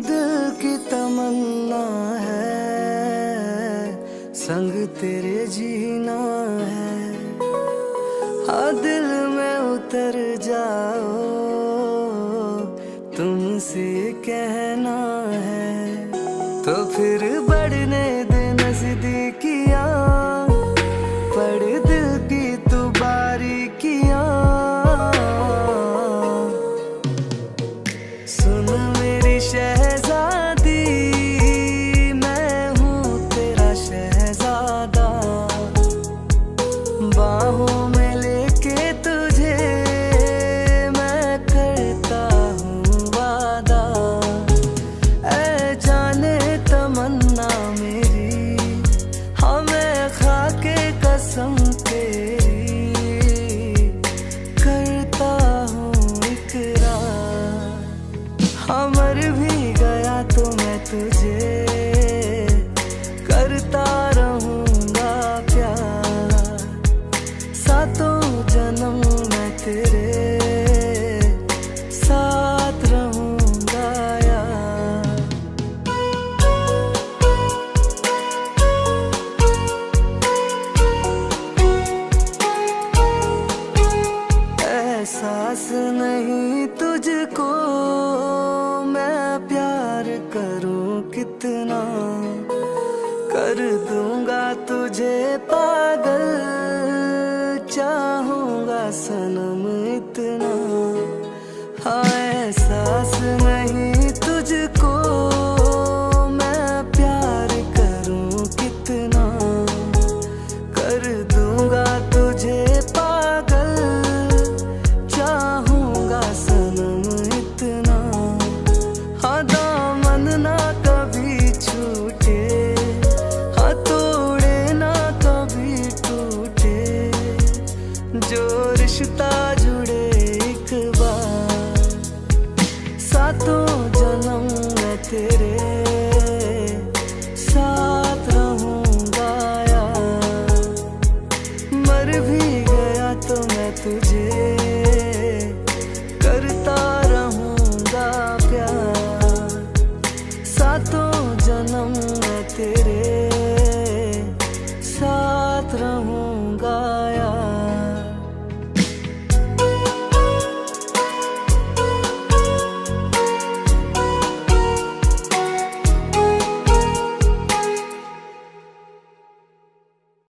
दिल की तमन्ना है, संग तेरे जीना है। हाँ दिल में उतर जाओ, तुमसे कहना है तो फिर बढ़ने हाँ मर भी गया तो मैं तुझे करता रहूँगा प्यार। सातों जन्म मैं तेरे साथ रहूँगा यार। एहसास नहीं कर दूँगा तुझे पागल चाहूँगा सनम इतना। हाँ एहसास रिश्ता जुड़े एक बार। सातों जन्म मैं तेरे साथ रहूँगा यार। मर भी गया तो मैं तुझे